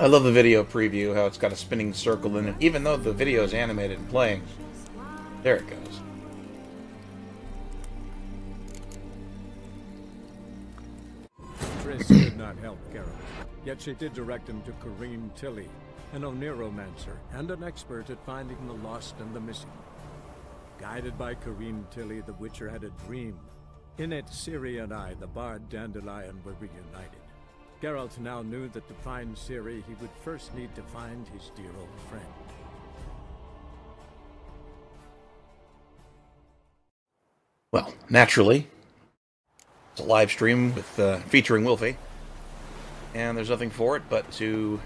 I love the video preview, how it's got a spinning circle in it, even though the video is animated and playing. There it goes. Triss could not help Geralt, yet she did direct him to Corinne Tilly, an Oniromancer and an expert at finding the lost and the missing. Guided by Corinne Tilly, the Witcher had a dream. In it, Ciri and I, the Bard Dandelion, were reunited. Geralt now knew that to find Ciri, he would first need to find his dear old friend. Well, naturally, it's a live stream with uh, featuring Wolfie, and there's nothing for it but to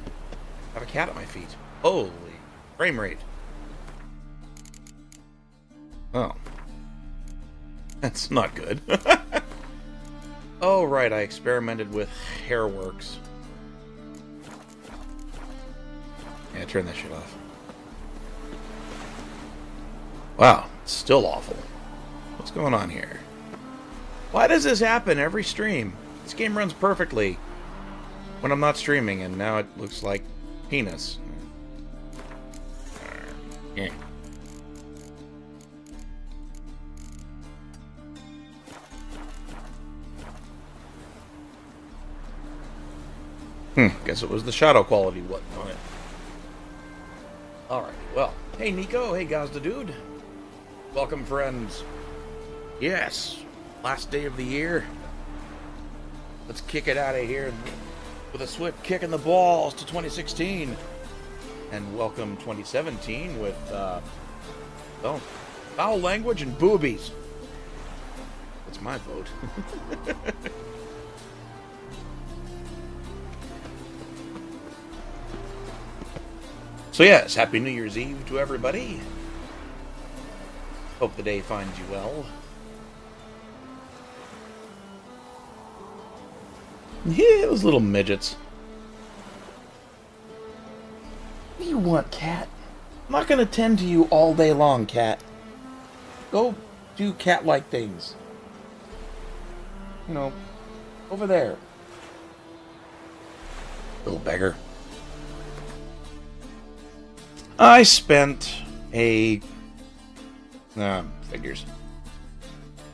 have a cat at my feet. Holy frame rate! Oh, that's not good. oh right, I experimented with Hairworks. Yeah, turn that shit off. Wow, it's still awful. What's going on here? Why does this happen every stream? This game runs perfectly when I'm not streaming, and now it looks like penis. Yeah. Hmm, guess it was the shadow quality wasn't on it. Alright, well. Hey Nico, hey Gazda dude. Welcome friends. Yes, last day of the year. Let's kick it out of here with a swift kick in the balls to 2016. And welcome 2017 with, uh, oh, foul language and boobies. That's my vote. so yes, Happy New Year's Eve to everybody. Hope the day finds you well. Yeah, those little midgets. What do you want, cat? I'm not gonna tend to you all day long, cat. Go do cat-like things. You know, over there. Little beggar. I spent a... Uh, figures.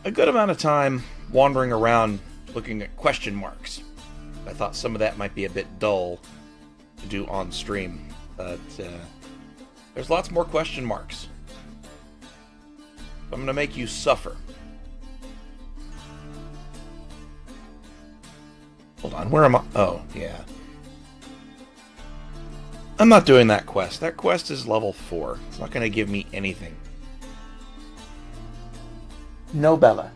A good amount of time wandering around looking at question marks. I thought some of that might be a bit dull to do on stream, but uh, there's lots more question marks. I'm going to make you suffer. Hold on, where am I? Oh, yeah. I'm not doing that quest. That quest is level 4. It's not going to give me anything. No, Bella.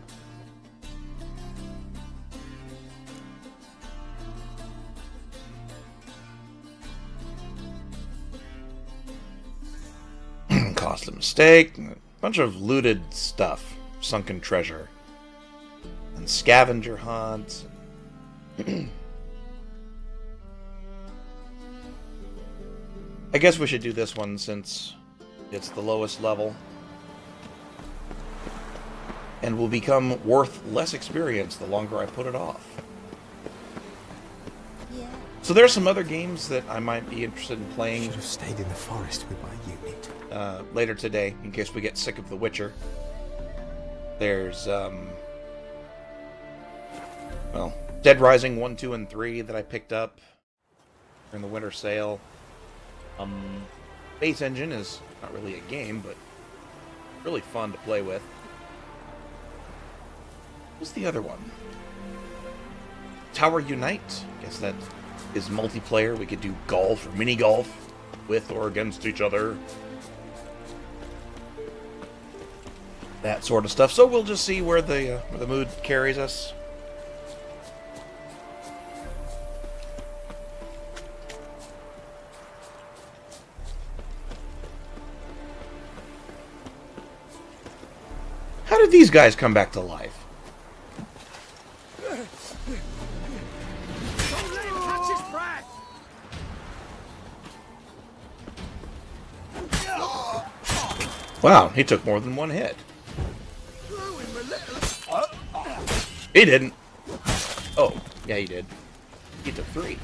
Costly mistake. A bunch of looted stuff. Sunken treasure. And scavenger hunts. I guess we should do this one since it's the lowest level. And will become worth less experience the longer I put it off. Yeah. So there are some other games that I might be interested in playing Should have stayed in the forest with my unit. uh, later today, in case we get sick of The Witcher. There's, um, well, Dead Rising 1, 2, and 3 that I picked up during the winter sale. Um, Base Engine is not really a game, but really fun to play with. What's the other one? Tower Unite. Guess that is multiplayer. We could do golf or mini golf with or against each other. That sort of stuff. So we'll just see where the uh, where the mood carries us. these guys come back to life? Wow, he took more than one hit. He didn't. Oh, yeah, he did. He took three.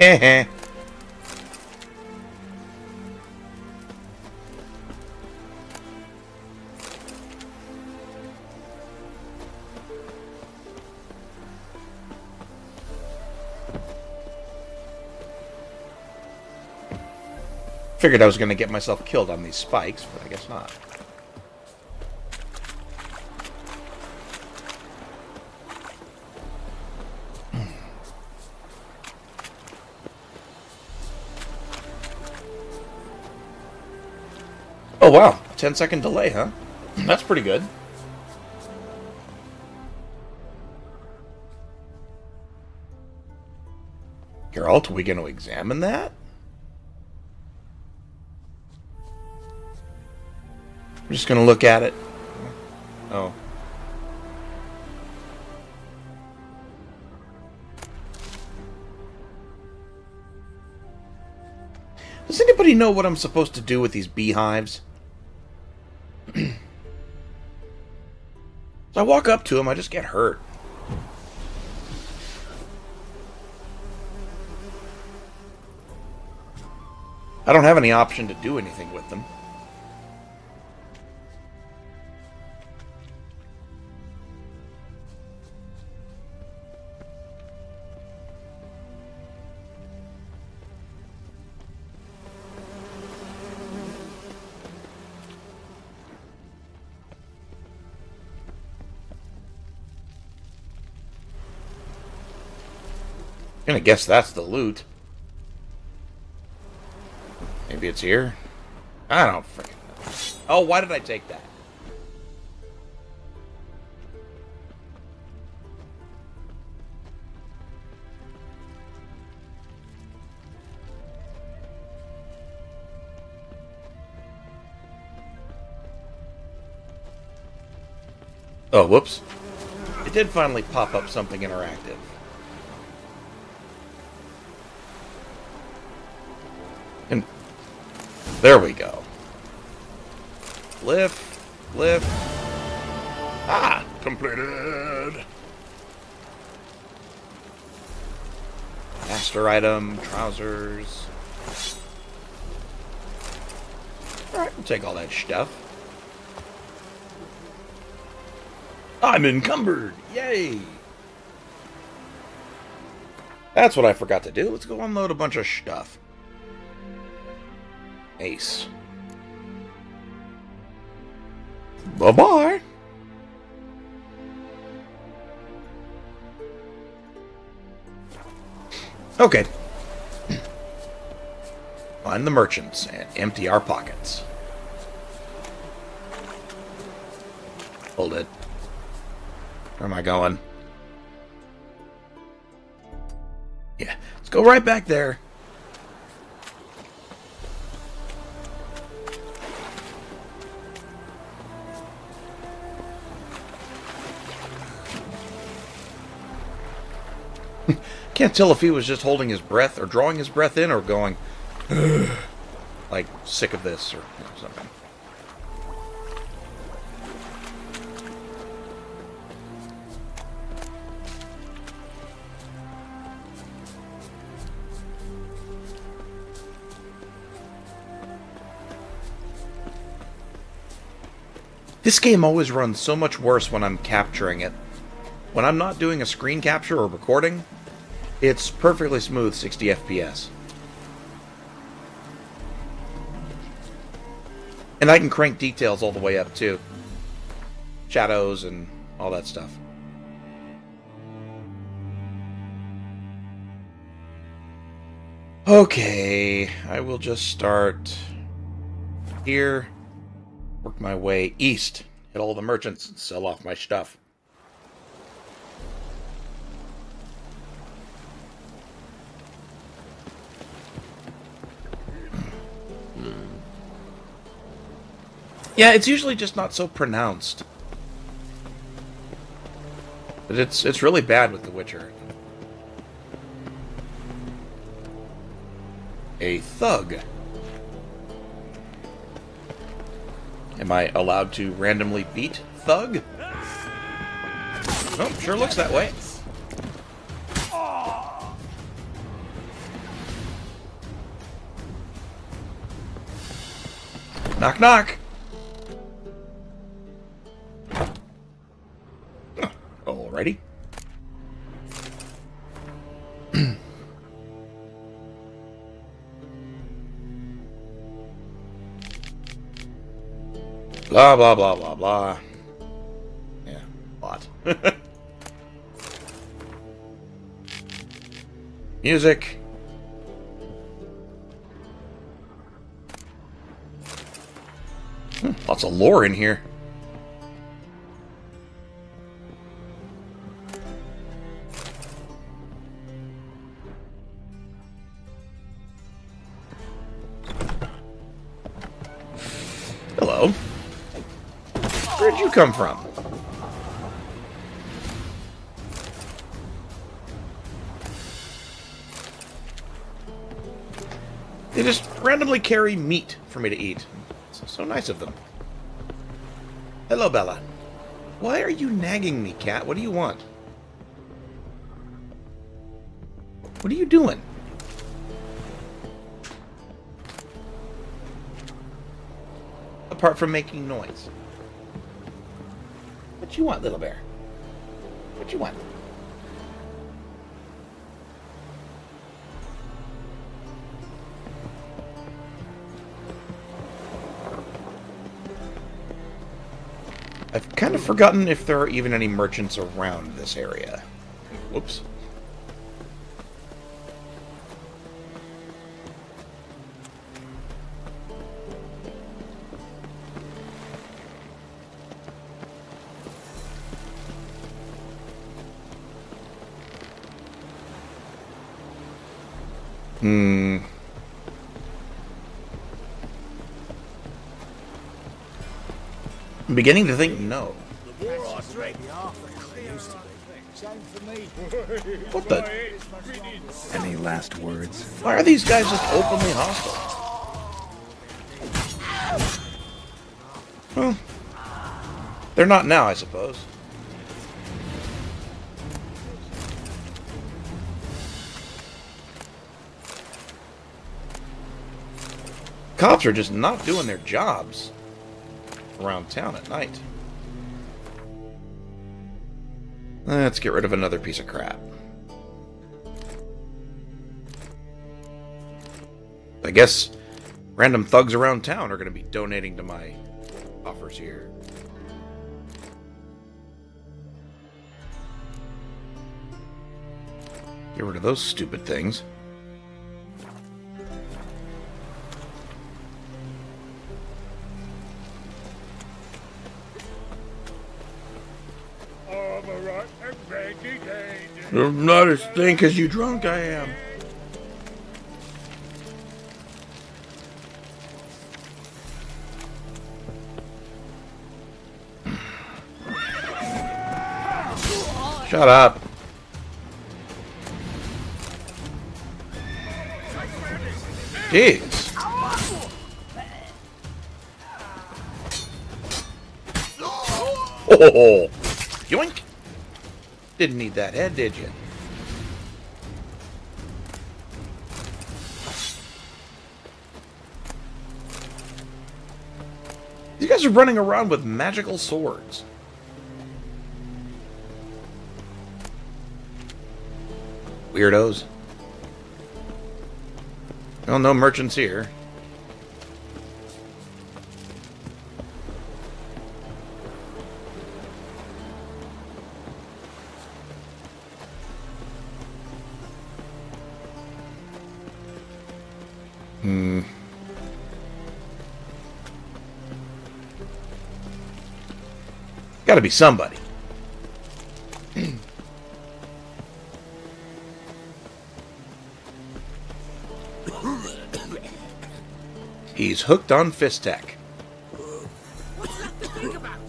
Heh eh. Figured I was going to get myself killed on these spikes, but I guess not. Oh wow, 10 second delay, huh? That's pretty good. Geralt, are we going to examine that? I'm just going to look at it. Oh. Does anybody know what I'm supposed to do with these beehives? so I walk up to them, I just get hurt. I don't have any option to do anything with them. Gonna guess that's the loot. Maybe it's here? I don't freaking know. Oh, why did I take that? Oh, whoops. It did finally pop up something interactive. There we go. Lift, lift. Ah, completed. Master item, trousers. Alright, we'll take all that stuff. I'm encumbered! Yay! That's what I forgot to do. Let's go unload a bunch of stuff. Ace. Bye-bye. Okay. Find the merchants and empty our pockets. Hold it. Where am I going? Yeah, let's go right back there. Can't tell if he was just holding his breath or drawing his breath in or going, like, sick of this or something. This game always runs so much worse when I'm capturing it. When I'm not doing a screen capture or recording, it's perfectly smooth 60 FPS. And I can crank details all the way up too. Shadows and all that stuff. Okay, I will just start here, work my way east, hit all the merchants, and sell off my stuff. Yeah, it's usually just not so pronounced. But it's it's really bad with The Witcher. A thug. Am I allowed to randomly beat thug? Oh, sure looks that way. Knock knock! Blah, blah, blah, blah, blah. Yeah, lot. Music. Hmm, lots of lore in here. Hello. Where'd you come from? They just randomly carry meat for me to eat. So, so nice of them. Hello, Bella. Why are you nagging me, cat? What do you want? What are you doing? Apart from making noise. What you want, little bear? What you want? I've kind of forgotten if there are even any merchants around this area. Whoops. Hmm. I'm beginning to think no. What the? Any last words? Why are these guys just openly hostile? Well, they're not now, I suppose. Cops are just not doing their jobs around town at night. Let's get rid of another piece of crap. I guess random thugs around town are going to be donating to my offers here. Get rid of those stupid things. I'm not as stink as you drunk I am. Shut up. Jeez. Oh, yoink. Didn't need that head, did you? You guys are running around with magical swords. Weirdos. Well, no merchants here. Gotta be somebody. He's hooked on fisstech. What's that to think about?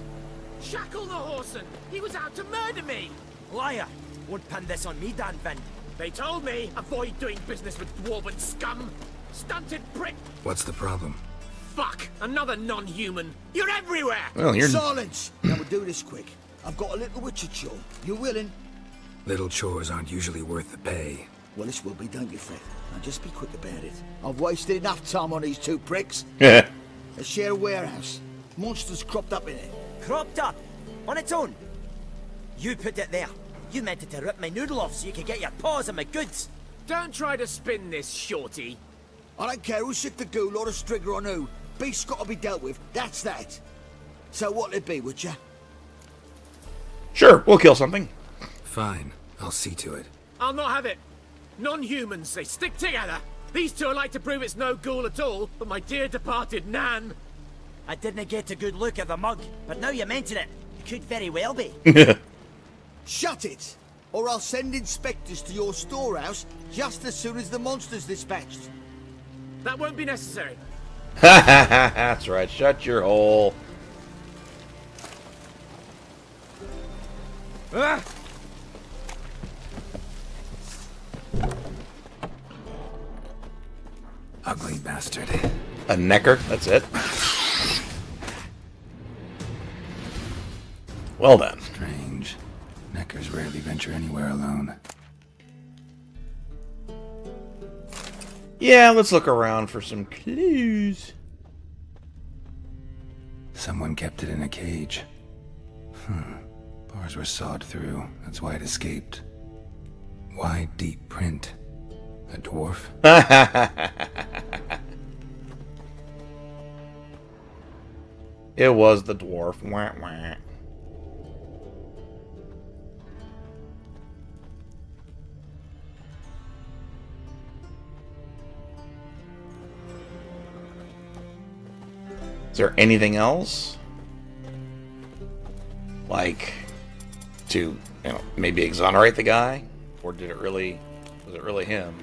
Shackle the horseman! He was out to murder me! Liar! Won't pin this on me, Dan Vin. They told me, avoid doing business with dwarven scum! Stunted prick! What's the problem? Fuck! Another non-human! You're everywhere! Well, you're Silence! now we'll do this quick. I've got a little witcher chore. You willing? Little chores aren't usually worth the pay. Well, this will be, don't you, Fred? Now just be quick about it. I've wasted enough time on these two pricks. Yeah. a share warehouse. Monsters cropped up in it. Cropped up. On its own. You put it there. You meant it to rip my noodle off so you could get your paws on my goods. Don't try to spin this, Shorty. I don't care who sick the ghoul or the strigger on who. Beast's got to be dealt with. That's that. So what'll it be, would ya? Sure, we'll kill something. Fine. I'll see to it. I'll not have it. Non-humans, they stick together. These two are like to prove it's no ghoul at all, but my dear departed Nan. I didn't get a good look at the mug, but now you mention it, it could very well be. Shut it! Or I'll send inspectors to your storehouse just as soon as the monster's dispatched. That won't be necessary. Ha ha ha, That's right. Shut your hole. Ah! Ugly bastard. A necker. That's it. Well then. Strange. Neckers rarely venture anywhere alone. Yeah, let's look around for some clues. Someone kept it in a cage. Hmm. Bars were sawed through. That's why it escaped. Why deep print? A dwarf? It was the dwarf. Wah, wah. Is there anything else? Like to, you know, maybe exonerate the guy? Or did it really was it really him?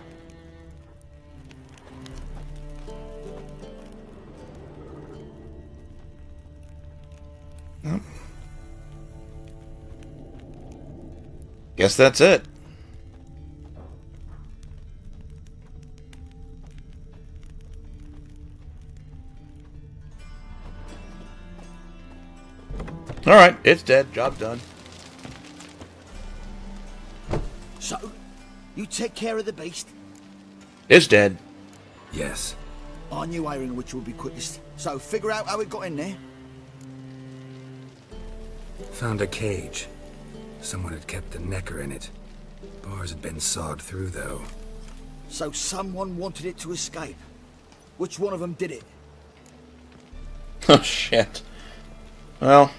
Guess that's it. Alright, it's dead. Job done. You take care of the beast. It's dead. Yes. I knew iron which would be quickest. So figure out how it got in there. Found a cage. Someone had kept the necker in it. Bars had been sawed through, though. So someone wanted it to escape. Which one of them did it? Oh, shit. Well,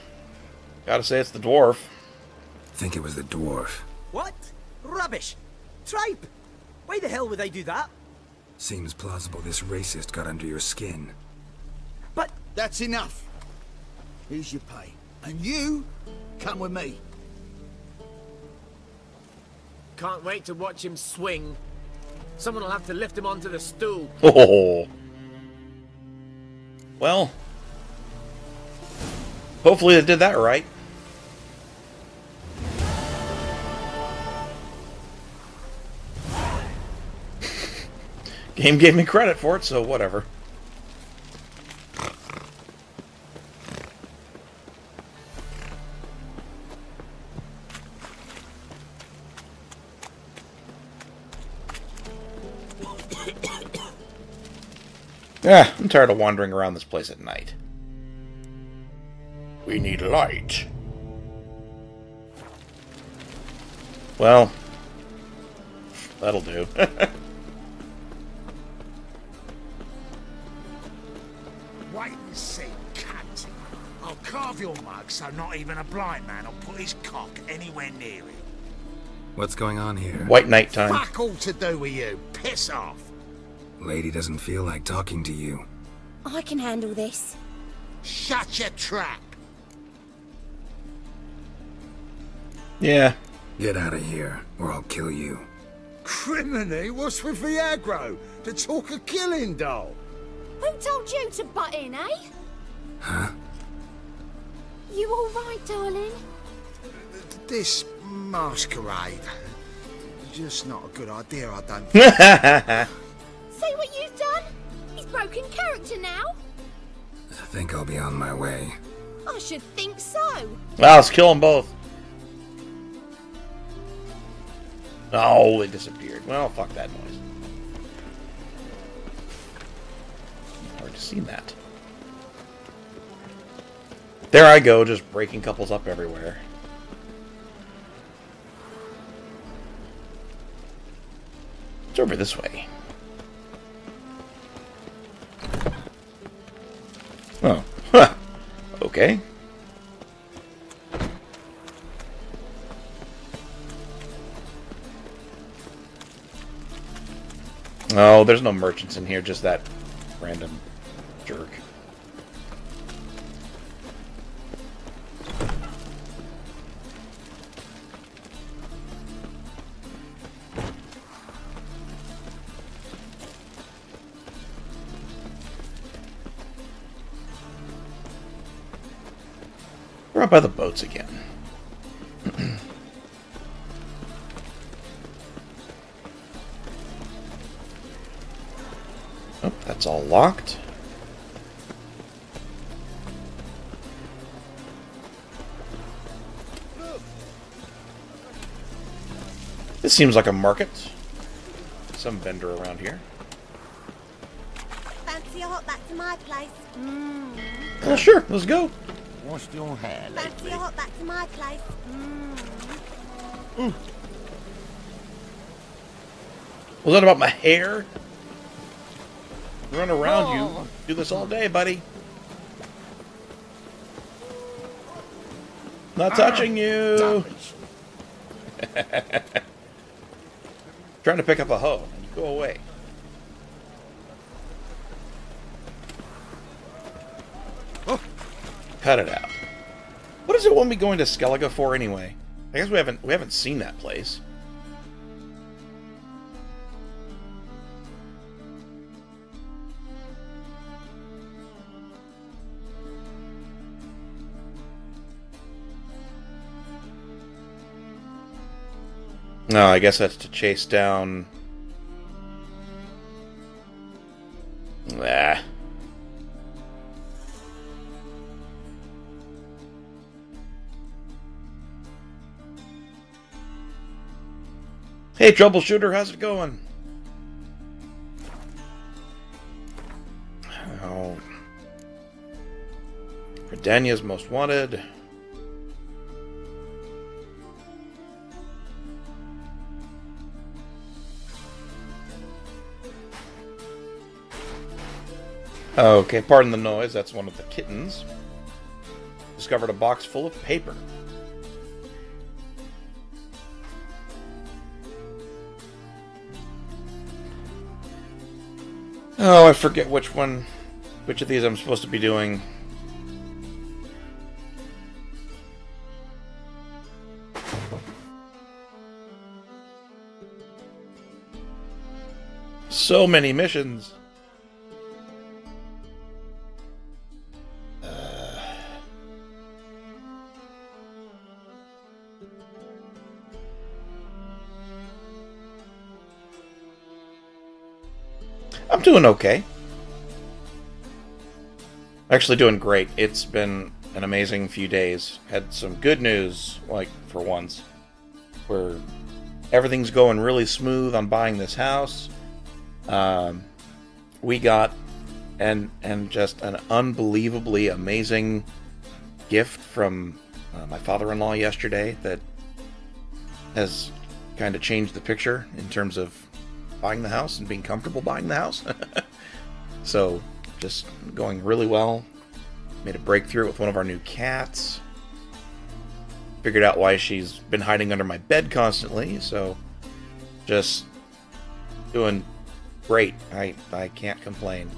gotta say it's the dwarf. Think it was the dwarf. what? Rubbish! Tripe! Why the hell would I do that? Seems plausible this racist got under your skin. But That's enough. Here's your pay. And you, come with me. Can't wait to watch him swing. Someone will have to lift him onto the stool. Oh. Well, hopefully they did that right. Game gave me credit for it, so whatever. Yeah, I'm tired of wandering around this place at night. We need light. Well, that'll do. Wait and see, cunt. I'll carve your mug so not even a blind man will put his cock anywhere near it. What's going on here? White night time. Fuck all to do with you. Piss off. Lady doesn't feel like talking to you. I can handle this. Shut your trap. Yeah. Get out of here, or I'll kill you. Criminy, what's with the aggro? The talk of killing, doll. Who told you to butt in, eh? Huh? You all right, darling? This masquerade. Just not a good idea, I don't See what you've done? He's broken character now. I think I'll be on my way. I should think so. Well, let's kill them both. Oh, they disappeared. Well, fuck that noise. Hard to see that. There I go, just breaking couples up everywhere. It's over this way. Oh. Huh. Okay. Oh, there's no merchants in here, just that random We're up by the boats again. oh, that's all locked. This seems like a market. Some vendor around here. Fancy a hop back to my place? Oh, sure, let's go. What's your hair Fancy a hop back to my place? Mmm. Was that about my hair? Run around you. Oh. Do this all day, buddy. Not ah. touching you. Trying to pick up a hoe. you Go away. Cut it out. What does it want me going to Skellige for anyway? I guess we haven't we haven't seen that place. No, I guess that's to chase down. Hey, troubleshooter, how's it going? Oh. Redania's most wanted. Okay, pardon the noise. That's one of the kittens. Discovered a box full of paper. Oh, I forget which one, which of these I'm supposed to be doing. So many missions. Doing okay. Actually, doing great. It's been an amazing few days. Had some good news, like for once, where everything's going really smooth on buying this house. Um, we got and and just an unbelievably amazing gift from uh, my father-in-law yesterday that has kind of changed the picture in terms of buying the house and being comfortable buying the house. so, just going really well. Made a breakthrough with one of our new cats. Figured out why she's been hiding under my bed constantly. So, just doing great. I I can't complain.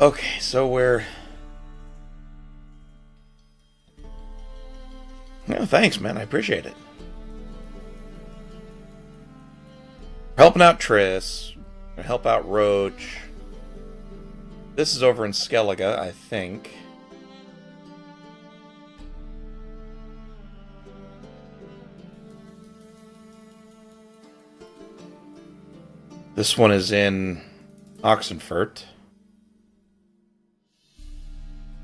Okay, so we're. Thanks, man. I appreciate it. Helping out Triss. Help out Roach. This is over in Skellige, I think. This one is in Oxenfurt.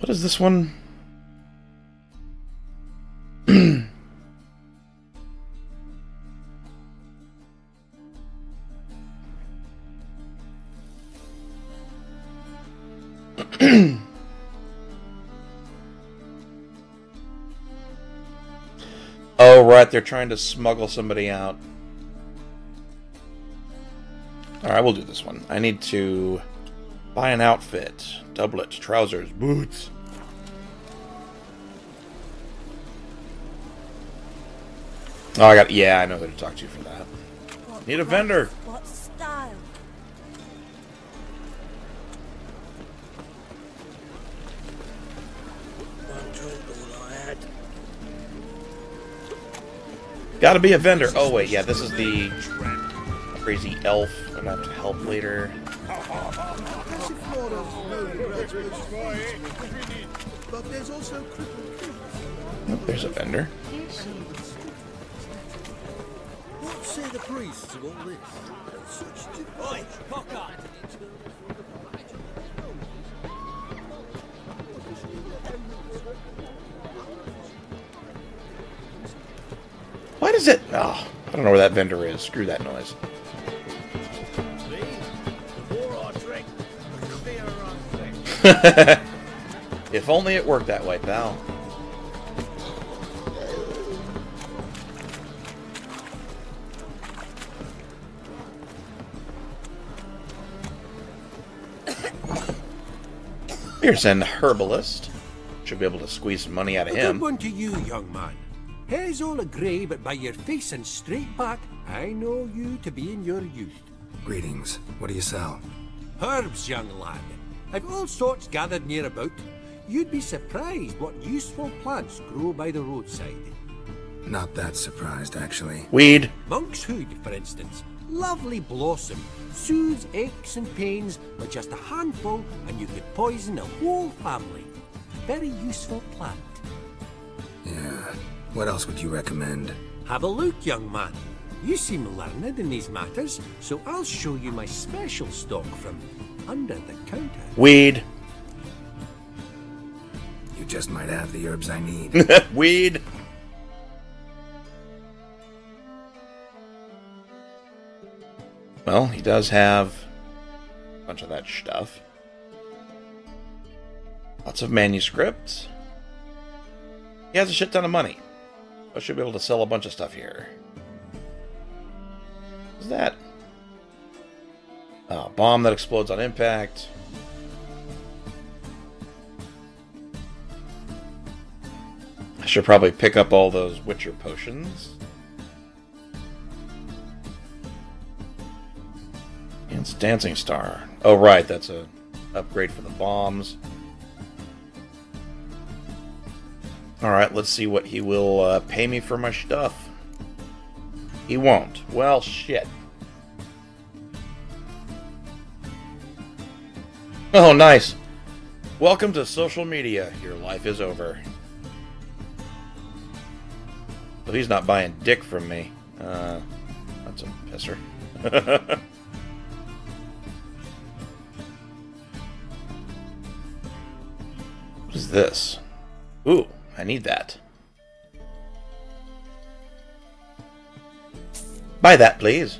What is this one? right, they're trying to smuggle somebody out. Alright, we'll do this one. I need to buy an outfit. Doublet, trousers, boots. Oh, I got. Yeah, I know who to talk to for that. Need a vendor. What Gotta be a vendor. Oh wait, yeah, this is the crazy elf. I'm gonna have to help later. Oh, there's a vendor. What say the priests of all this? Such de- Oi, cocker! Why does it? Oh, I don't know where that vendor is. Screw that noise. if only it worked that way, pal. Here's an herbalist. Should be able to squeeze some money out of A good him. one to you, young man. Hair's all a grey, but by your face and straight back, I know you to be in your youth. Greetings. What do you sell? Herbs, young lad. I've all sorts gathered near about. You'd be surprised what useful plants grow by the roadside. Not that surprised, actually. Weed. Monk's hood, for instance. Lovely blossom. Soothes aches and pains with just a handful, and you could poison a whole family. Very useful plant. Yeah. What else would you recommend? Have a look, young man. You seem learned in these matters, so I'll show you my special stock from under the counter. Weed. You just might have the herbs I need. Weed. Well, he does have a bunch of that stuff. Lots of manuscripts. He has a shit ton of money. I should be able to sell a bunch of stuff here. What's that? Oh, bomb that explodes on impact. I should probably pick up all those Witcher potions. And Dancing Star. Oh, right, that's a upgrade for the bombs. All right, let's see what he will uh, pay me for my stuff. He won't. Well, shit. Oh, nice. Welcome to social media. Your life is over. But he's not buying dick from me. Uh, that's a pisser. what is this? Ooh, I need that. Buy that, please.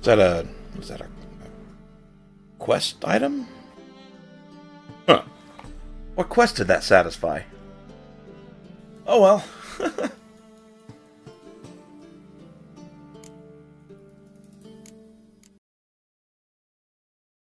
Is that a is that a, quest item? Huh. What quest did that satisfy? Oh well.